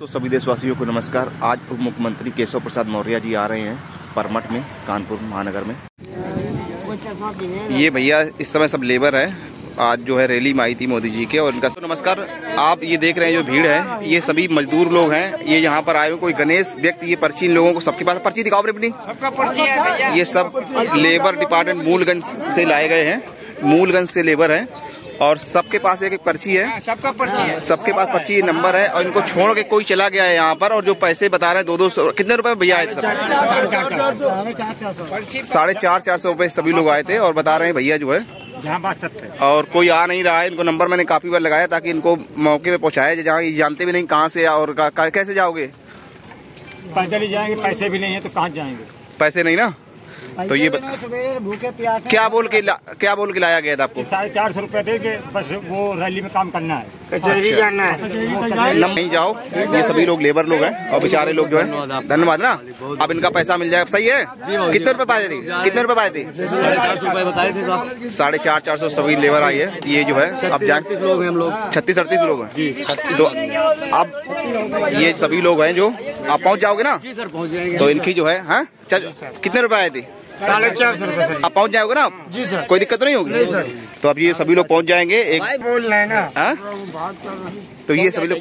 तो सभी देशवासियों को नमस्कार। आज उप मुख्यमंत्री केशव प्रसाद मौर्य जी आ रहे हैं परमठ में कानपुर महानगर में। ये भैया इस समय सब लेबर है। आज जो है रैली में आई थी मोदी जी के और इनका तो नमस्कार आप ये देख रहे हैं जो भीड़ है ये सभी मजदूर लोग हैं। ये यहाँ पर आए हुए कोई गणेश व्यक्ति ये पर्ची इन लोगों को सबके पास पर्ची दिखाओ अपनी सबका पर्ची है ये सब लेबर डिपार्टमेंट मूलगंज से लाए गए हैं। मूलगंज से लेबर हैं। और सबके पास एक एक पर्ची है। सबका पर्ची है। सबके पास पर्ची नंबर है और इनको छोड़ के कोई चला गया है यहाँ पर और जो पैसे बता रहे हैं दो दो सौ कितने रुपए भैया आए थे साढ़े चार चार सौ रुपए सभी लोग आए थे और बता रहे हैं भैया जो है। और कोई आ नहीं रहा है इनको नंबर मैंने काफ़ी बार लगाया ताकि इनको मौके पे पहुँचाया जाए जहाँ ये जानते भी नहीं कहाँ से और कैसे जाओगे? पैदल ही जाएँगे पैसे भी नहीं है तो कहाँ जाएँगे? पैसे नहीं ना? तो ये बत... भूखे प्यासे क्या बोल के ला... क्या बोल के लाया गया था आपको? साढ़े चार सौ रुपये देंगे बस वो रैली में काम करना है। कचहरी जाना है। नम नहीं जाओ। ये सभी लोग लेबर लोग हैं और बेचारे लोग जो है। धन्यवाद ना। अब इनका पैसा मिल जाएगा सही है? कितने रुपए पाए थे? कितने रुपए पाए थे? बताए थे साढ़े चार चार सौ सभी लेबर आई है। ये जो है अब जाए लोग हैं हम लोग। छत्तीस अड़तीस लोग हैं। तो अब ये सभी लोग हैं जो आप पहुँच जाओगे ना? सर पहुँच जाएँगे। तो इनकी जो है हाँ? चल कितने रुपए आए थे? साढ़े चार सौ रुपये आप पहुँच जाओगे ना जी सर। कोई दिक्कत तो नहीं होगी? नहीं सर। तो अब ये सभी लोग पहुँच जाएँगे एक बोल रहे ना। हाँ? तो ये सभी लोग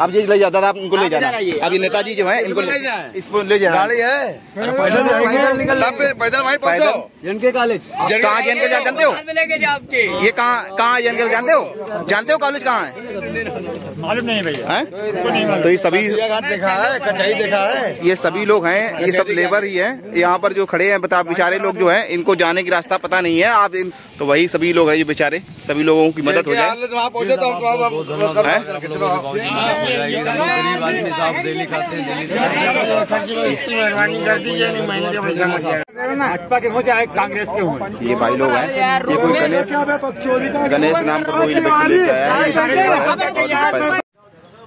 अब ये ले जाता था आप इनको ले जाना। अब ये नेताजी जो है इनको ले इसको ले जाना। गाड़ी है। पैदल जनके कॉलेज कहाँ जैन जानते हो? ये कहाँ कहाँ जैन के जानते हो? जानते हो कॉलेज कहाँ है? मालूम नहीं भैया। हैं? तो ये सभी देखा है कचहरी देखा है। ये सभी लोग हैं ये सब लेबर ही हैं। यहाँ पर जो खड़े हैं बता बेचारे लोग जो हैं इनको जाने की रास्ता पता नहीं है। आप इन तो वही सभी लोग हैं ये बेचारे। सभी लोगों की मदद हो जाए। वहाँ पहुँचे तो हम? गरीब आदमी साहब डेली खाते मेहरबानी कर दीजिए नहीं महीने का पैसा मत जाएगा भाजपा के हो चाहे कांग्रेस के हो। ये भाई लोग हैं। ये कोई गणेश गणेश नाम का कोई व्यक्ति आया है।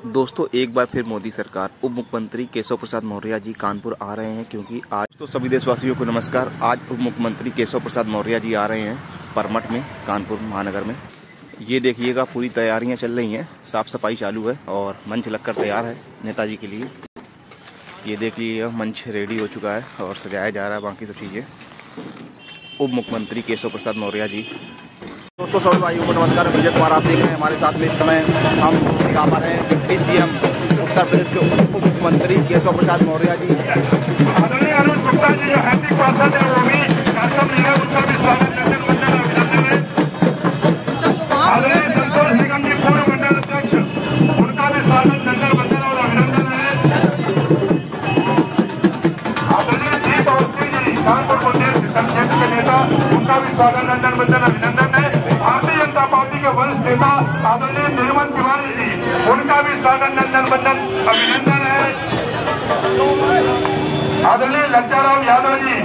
दोस्तों, एक बार फिर मोदी सरकार, उप मुख्यमंत्री केशव प्रसाद मौर्य जी कानपुर आ रहे हैं क्योंकि आज तो सभी देशवासियों को नमस्कार। आज उप मुख्यमंत्री केशव प्रसाद मौर्य जी आ रहे हैं परमठ में, कानपुर महानगर में। ये देखिएगा, पूरी तैयारियाँ चल रही हैं। साफ़ सफ़ाई चालू है और मंच लगकर तैयार है नेताजी के लिए। ये देख लीजिएगा मंच रेडी हो चुका है और सजाया जा रहा है बाकी सब चीज़ें। उप मुख्यमंत्री केशव प्रसाद मौर्य जी। दोस्तों सभी भाइयों को नमस्कार। विजय कुमार, आप देख रहे हैं हमारे साथ में इस समय हम दिखा पा रहे हैं डिप्टी सीएम, उत्तर प्रदेश के उप मुख्यमंत्री केशव प्रसाद मौर्य जी। भी उनका भी स्वागत नंदन बंदन अभिनंदन है। वरिष्ठ नेता आदरणीय निर्मल तिवारी जी, उनका भी स्वागत नंदन बंदन अभिनंदन है। आदरणीय लज्जाराम यादव जी